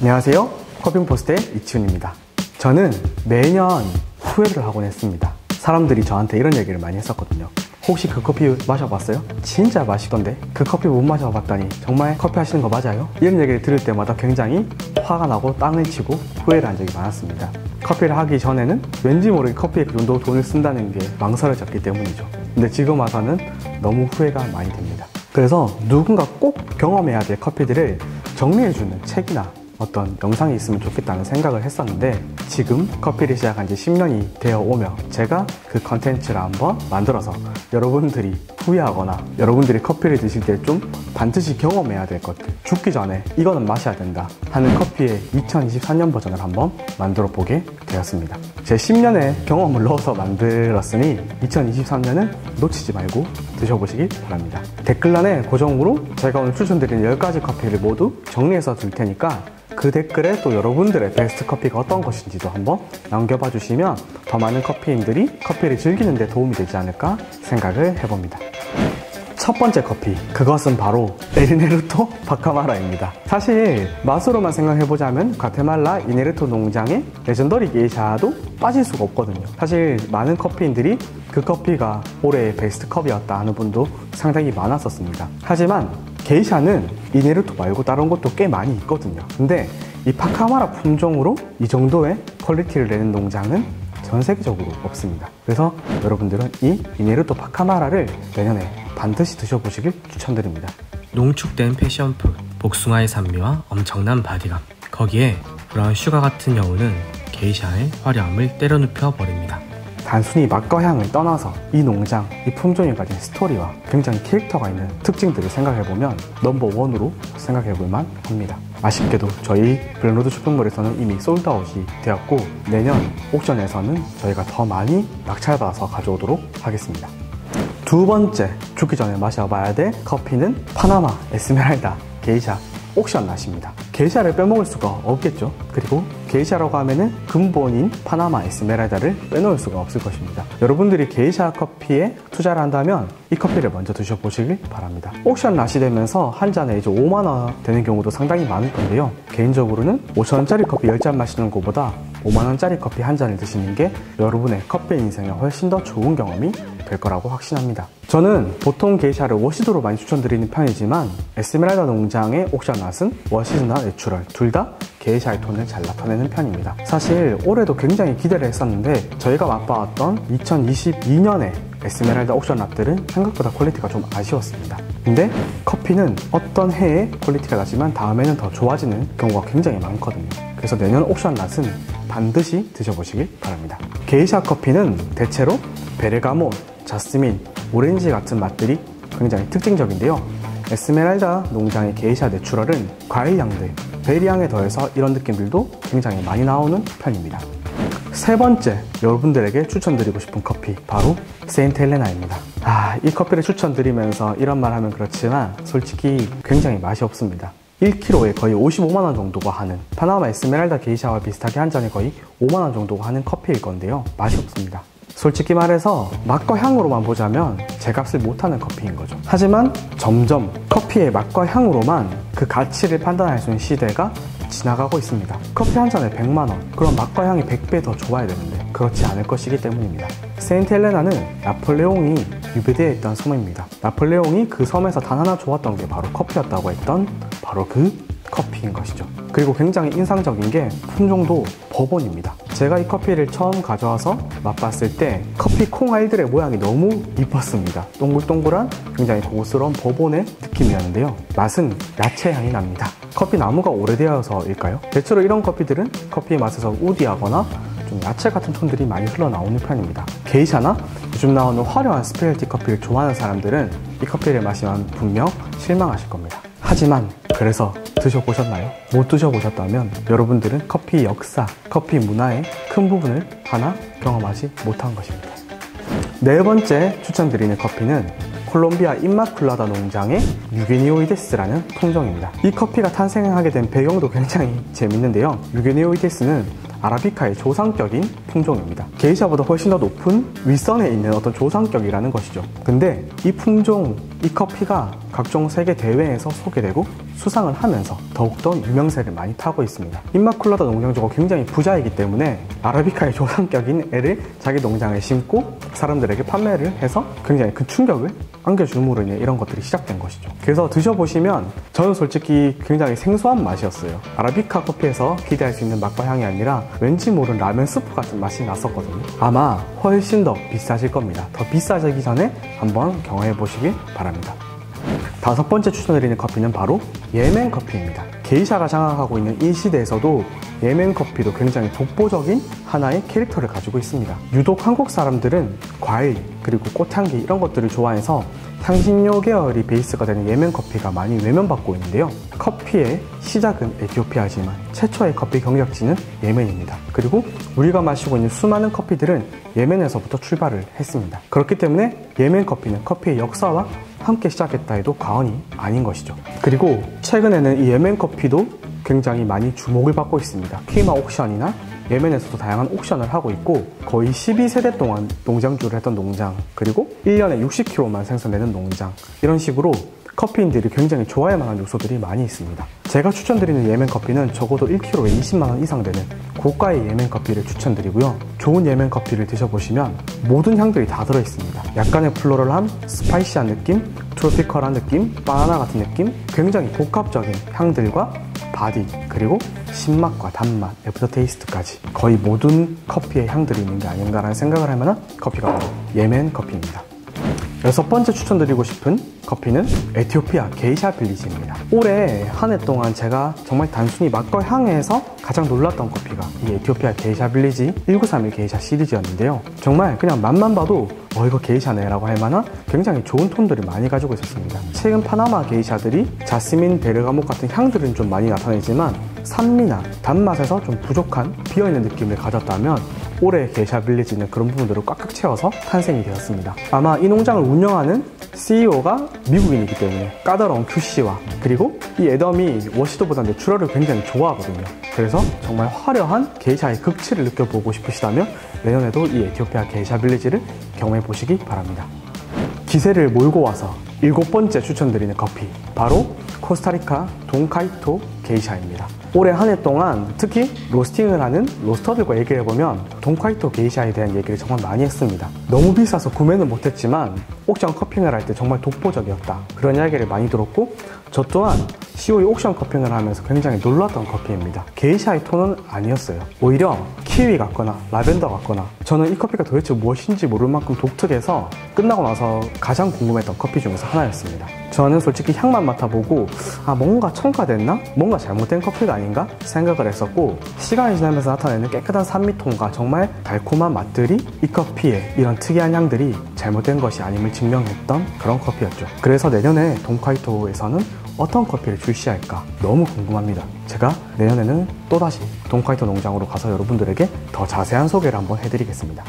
안녕하세요. 커피포스트의 이치훈입니다. 저는 매년 후회를 하곤 했습니다. 사람들이 저한테 이런 얘기를 많이 했었거든요. 혹시 그 커피 마셔봤어요? 진짜 맛있던데 그 커피 못 마셔봤다니 정말 커피 하시는 거 맞아요? 이런 얘기를 들을 때마다 굉장히 화가 나고 땅을 치고 후회를 한 적이 많았습니다. 커피를 하기 전에는 왠지 모르게 커피에 그 정도 돈을 쓴다는 게 망설여졌기 때문이죠. 근데 지금 와서는 너무 후회가 많이 됩니다. 그래서 누군가 꼭 경험해야 될 커피들을 정리해주는 책이나 어떤 영상이 있으면 좋겠다는 생각을 했었는데 지금 커피를 시작한 지 10년이 되어 오며 제가 그 컨텐츠를 한번 만들어서 여러분들이 후회하거나 여러분들이 커피를 드실 때 좀 반드시 경험해야 될 것들. 죽기 전에 이거는 마셔야 된다 하는 커피의 2024년 버전을 한번 만들어 보게 되었습니다. 제 10년의 경험을 넣어서 만들었으니 2023년은 놓치지 말고 드셔보시길 바랍니다. 댓글란에 고정으로 제가 오늘 추천드리는 10가지 커피를 모두 정리해서 줄 테니까 그 댓글에 또 여러분들의 베스트 커피가 어떤 것인지도 한번 남겨봐 주시면 더 많은 커피인들이 커피를 즐기는 데 도움이 되지 않을까 생각을 해봅니다. 첫 번째 커피. 그것은 바로 에리네르토 파카마라입니다. 사실 맛으로만 생각해보자면 과테말라 이네르토 농장의 legendary 게이샤도 빠질 수가 없거든요. 사실 많은 커피인들이 그 커피가 올해의 베스트 컵이었다 하는 분도 상당히 많았었습니다. 하지만 게이샤는 이네르토 말고 다른 것도 꽤 많이 있거든요. 근데 이 파카마라 품종으로 이 정도의 quality를 내는 농장은 전 세계적으로 없습니다. 그래서 여러분들은 이 이네르토 파카마라를 내년에 반드시 드셔보시길 추천드립니다 농축된 passion fruit, 복숭아의 산미와 엄청난 바디감 거기에 brown sugar 같은 여운은 게이샤의 화려함을 때려눕혀 버립니다 단순히 맛과 향을 떠나서 이 농장, 이 품종이 가진 스토리와 굉장히 캐릭터가 있는 특징들을 생각해보면 number one으로 생각해볼만 합니다. 아쉽게도 저희 블랙로드 쇼핑몰에서는 이미 sold out이 되었고 내년 auction에서는 저희가 더 많이 낙찰받아서 가져오도록 하겠습니다. 두 번째 죽기 전에 마셔봐야 될 커피는 파나마 에스메랄다 게이샤 auction lot입니다. 게이샤를 빼먹을 수가 없겠죠. 그리고 게이샤라고 하면은 근본인 파나마 에스메랄다를 빼놓을 수가 없을 것입니다. 여러분들이 게이샤 커피에 투자를 한다면 이 커피를 먼저 드셔보시길 바랍니다. 옥션 낫이 되면서 한 잔에 이제 5만원 되는 경우도 상당히 많을 건데요. 개인적으로는 5천원짜리 커피 10잔 마시는 것보다 5만원짜리 커피 한 잔을 드시는 게 여러분의 커피 인생에 훨씬 더 좋은 경험이 될 거라고 확신합니다. 저는 보통 게이샤를 washed로 많이 추천드리는 편이지만 에스메랄다 농장의 auction lot은 washed나 natural 둘 다 게이샤의 톤을 잘 나타내는 편입니다. 사실 올해도 굉장히 기대를 했었는데 저희가 맛봐왔던 2022년에 에스메랄다 auction lot들은 생각보다 quality가 좀 아쉬웠습니다. 근데 커피는 어떤 해에 quality가 낮지만 다음에는 더 좋아지는 경우가 굉장히 많거든요. 그래서 내년 auction lot은 반드시 드셔보시길 바랍니다. 게이샤 커피는 대체로 베르가모, 자스민, 오렌지 같은 맛들이 굉장히 특징적인데요. 에스메랄다 농장의 게이샤 natural은 과일 향들, 베리향에 더해서 이런 느낌들도 굉장히 많이 나오는 편입니다. 세 번째 여러분들에게 추천드리고 싶은 커피 바로 세인트 헬레나입니다. 아, 이 커피를 추천드리면서 이런 말 하면 그렇지만 솔직히 굉장히 맛이 없습니다. 1kg에 거의 55만원 정도가 하는 파나마 에스메랄다 게이샤와 비슷하게 한 잔에 거의 5만원 정도가 하는 커피일 건데요. 맛이 없습니다. 솔직히 말해서 맛과 향으로만 보자면 제 값을 못하는 커피인 거죠. 하지만 점점 커피의 맛과 향으로만 그 가치를 판단할 수 있는 시대가 지나가고 있습니다. 커피 한 잔에 100만원, 그럼 맛과 향이 100배 더 좋아야 되는데 그렇지 않을 것이기 때문입니다. 세인트 헬레나는 나폴레옹이 유배되어 있던 섬입니다. 나폴레옹이 그 섬에서 단 하나 좋았던 게 바로 커피였다고 했던 바로 그 커피인 것이죠. 그리고 굉장히 인상적인 게 품종도 버번입니다. 제가 이 커피를 처음 가져와서 맛봤을 때 커피 콩 알들의 모양이 너무 이뻤습니다. 동글동글한 굉장히 고급스러운 버번의 느낌이었는데요. 맛은 야채 향이 납니다. 커피 나무가 오래되어서일까요? 대체로 이런 커피들은 커피의 맛에서 woody하거나 좀 야채 같은 톤들이 많이 흘러나오는 편입니다. 게이샤나 요즘 나오는 화려한 specialty 커피를 좋아하는 사람들은 이 커피를 마시면 분명 실망하실 겁니다. 하지만 그래서 드셔보셨나요? 못 드셔보셨다면 여러분들은 커피 역사, 커피 문화의 큰 부분을 하나 경험하지 못한 것입니다. 네 번째 추천드리는 커피는 콜롬비아 인마쿨라다 농장의 유게니오이데스라는 품종입니다. 이 커피가 탄생하게 된 배경도 굉장히 재밌는데요. 유게니오이데스는 아라비카의 조상격인 품종입니다. 게이샤보다 훨씬 더 높은 윗선에 있는 어떤 조상격이라는 것이죠. 근데 이 품종, 이 커피가 각종 세계 대회에서 소개되고 수상을 하면서 더욱더 유명세를 많이 타고 있습니다. 인마쿨라다 농장주가 굉장히 부자이기 때문에 아라비카의 조상격인 애를 자기 농장에 심고 사람들에게 판매를 해서 굉장히 큰 충격을 안겨줌으로 인해 이런 것들이 시작된 것이죠. 그래서 드셔보시면 저는 솔직히 굉장히 생소한 맛이었어요. 아라비카 커피에서 기대할 수 있는 맛과 향이 아니라 왠지 모르는 라면 스프 같은 맛이 났었거든요. 아마 훨씬 더 비싸질 겁니다. 더 비싸지기 전에 한번 경험해 보시길 바랍니다. 다섯 번째 추천드리는 커피는 바로 예멘 커피입니다. 게이샤가 장악하고 있는 이 시대에서도 예멘 커피도 굉장히 독보적인 하나의 캐릭터를 가지고 있습니다. 유독 한국 사람들은 과일 그리고 꽃향기 이런 것들을 좋아해서 향신료 계열이 베이스가 되는 예멘 커피가 많이 외면받고 있는데요. 커피의 시작은 에티오피아지만 최초의 커피 경력지는 예멘입니다. 그리고 우리가 마시고 있는 수많은 커피들은 예멘에서부터 출발을 했습니다. 그렇기 때문에 예멘 커피는 커피의 역사와 함께 시작했다 해도 과언이 아닌 것이죠. 그리고 최근에는 이 예멘 커피 도 굉장히 많이 주목을 받고 있습니다. 퀴마 옥션이나 예멘에서도 다양한 옥션을 하고 있고 거의 12세대 동안 농장주를 했던 농장 그리고 1년에 60kg만 생산되는 농장 이런 식으로 커피인들이 굉장히 좋아할 만한 요소들이 많이 있습니다. 제가 추천드리는 예멘 커피는 적어도 1kg에 20만원 이상 되는 고가의 예멘 커피를 추천드리고요. 좋은 예멘 커피를 드셔보시면 모든 향들이 다 들어있습니다. 약간의 floral함, spicy한 느낌, tropical한 느낌, 바나나 같은 느낌, 굉장히 복합적인 향들과 body, 그리고 신맛과 단맛, aftertaste까지 거의 모든 커피의 향들이 있는 게 아닌가라는 생각을 할 만한 커피가 바로 예멘 커피입니다. 여섯 번째 추천드리고 싶은 커피는 에티오피아 게이샤 빌리지입니다. 올해 한 해 동안 제가 정말 단순히 맛과 향에서 가장 놀랐던 커피가 이 에티오피아 게이샤 빌리지 1931 게이샤 시리즈였는데요. 정말 그냥 맛만 봐도 어 이거 게이샤네 라고 할 만한 굉장히 좋은 톤들을 많이 가지고 있었습니다. 최근 파나마 게이샤들이 자스민, 베르가목 같은 향들은 좀 많이 나타내지만 산미나 단맛에서 좀 부족한 비어있는 느낌을 가졌다면 올해 게샤 빌리지는 그런 부분들을 꽉꽉 채워서 탄생이 되었습니다. 아마 이 농장을 운영하는 CEO가 미국인이기 때문에 까다로운 QC와 그리고 이 애덤이 워시도보다 내추럴을 굉장히 좋아하거든요. 그래서 정말 화려한 게이샤의 극치를 느껴보고 싶으시다면 내년에도 이 에티오피아 게이샤 빌리지를 경험해 보시기 바랍니다. 기세를 몰고 와서 일곱 번째 추천드리는 커피 바로 코스타리카 동카이토 게이샤입니다. 올해 한 해 동안 특히 로스팅을 하는 roaster들과 얘기를 해보면 동카이토 게이샤에 대한 얘기를 정말 많이 했습니다. 너무 비싸서 구매는 못했지만 auction cupping을 할 때 정말 독보적이었다. 그런 이야기를 많이 들었고 저 또한 COE auction cupping을 하면서 굉장히 놀랐던 커피입니다. 게이샤의 톤은 아니었어요. 오히려 키위 같거나 라벤더 같거나 저는 이 커피가 도대체 무엇인지 모를 만큼 독특해서 끝나고 나서 가장 궁금했던 커피 중에서 하나였습니다. 저는 솔직히 향만 맡아보고 아 뭔가 첨가됐나? 뭔가 잘못된 커피가 아닌가? 생각을 했었고 시간이 지나면서 나타내는 깨끗한 산미통과 정말 달콤한 맛들이 이 커피의 이런 특이한 향들이 잘못된 것이 아님을 증명했던 그런 커피였죠. 그래서 내년에 동카이토에서는 어떤 커피를 출시할까 너무 궁금합니다. 제가 내년에는 또다시 동카이토 농장으로 가서 여러분들에게 더 자세한 소개를 한번 해드리겠습니다.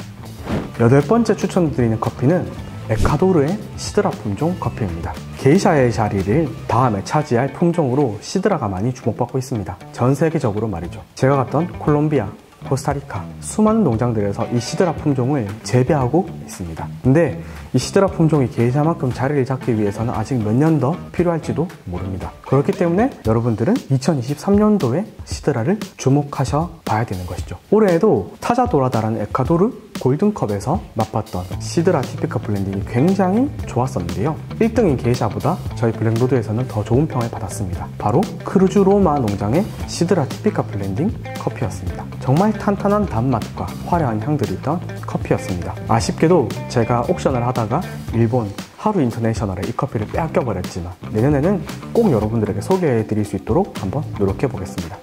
여덟 번째 추천드리는 커피는 에카도르의 시드라 품종 커피입니다. 게이샤의 자리를 다음에 차지할 품종으로 시드라가 많이 주목받고 있습니다. 전 세계적으로 말이죠. 제가 갔던 콜롬비아, 코스타리카 수많은 농장들에서 이 시드라 품종을 재배하고 있습니다. 근데 이 시드라 품종이 게이샤만큼 자리를 잡기 위해서는 아직 몇 년 더 필요할지도 모릅니다. 그렇기 때문에 여러분들은 2023년도에 시드라를 주목하셔 봐야 되는 것이죠. 올해에도 타자도라다라는 에카도르 골든컵에서 맛봤던 시드라 티피카 blending이 굉장히 좋았었는데요. 1등인 게이샤보다 저희 블랙로드에서는 더 좋은 평을 받았습니다. 바로 크루즈 로마 농장의 시드라 티피카 blending 커피였습니다. 정말 탄탄한 단맛과 화려한 향들이 있던 커피였습니다. 아쉽게도 제가 auction을 하다가 일본 하루 인터내셔널에 이 커피를 빼앗겨 버렸지만 내년에는 꼭 여러분들에게 소개해 드릴 수 있도록 한번 노력해 보겠습니다.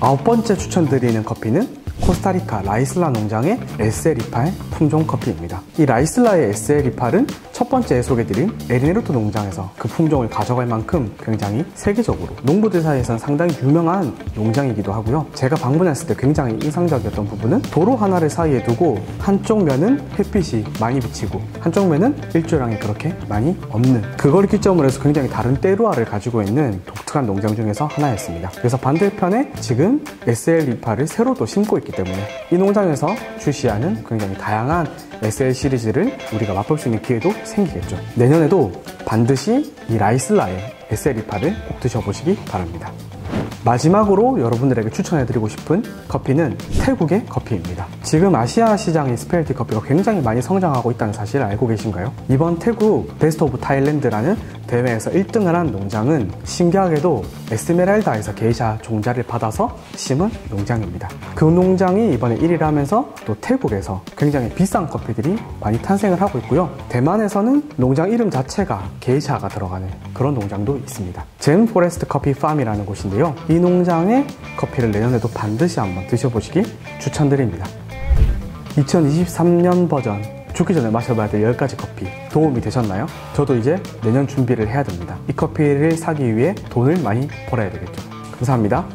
아홉 번째 추천드리는 커피는 코스타리카 라이슬라 농장의 SL28 품종 커피입니다. 이 라이슬라의 SL28은 첫 번째 소개드린 에리네르토 농장에서 그 품종을 가져갈 만큼 굉장히 세계적으로 농부들 사이에서는 상당히 유명한 농장이기도 하고요. 제가 방문했을 때 굉장히 인상적이었던 부분은 도로 하나를 사이에 두고 한쪽 면은 햇빛이 많이 비치고 한쪽 면은 일조량이 그렇게 많이 없는 그걸 기점으로 해서 굉장히 다른 terroir를 가지고 있는 독특한 농장 중에서 하나였습니다. 그래서 반대편에 지금 SL28을 새로 또 심고 있기 때문에 이 농장에서 출시하는 굉장히 다양한 SL 시리즈를 우리가 맛볼 수 있는 기회도 생기겠죠. 내년에도 반드시 이 라이슬라의 SL28을 꼭 드셔보시기 바랍니다. 마지막으로 여러분들에게 추천해드리고 싶은 커피는 태국의 커피입니다. 지금 아시아 시장의 스페셜티 커피가 굉장히 많이 성장하고 있다는 사실을 알고 계신가요? 이번 태국 Best of Thailand라는 대회에서 1등을 한 농장은 신기하게도 에스메랄다에서 게이샤 종자를 받아서 심은 농장입니다. 그 농장이 이번에 1위를 하면서 또 태국에서 굉장히 비싼 커피들이 많이 탄생을 하고 있고요. 대만에서는 농장 이름 자체가 게이샤가 들어가는 그런 농장도 있습니다. Zen Forest Coffee Farm이라는 곳인데요. 이 농장의 커피를 내년에도 반드시 한번 드셔보시기 추천드립니다. 2023년 버전 죽기 전에 마셔봐야 될 10가지 커피 도움이 되셨나요? 저도 이제 내년 준비를 해야 됩니다. 이 커피를 사기 위해 돈을 많이 벌어야 되겠죠. 감사합니다.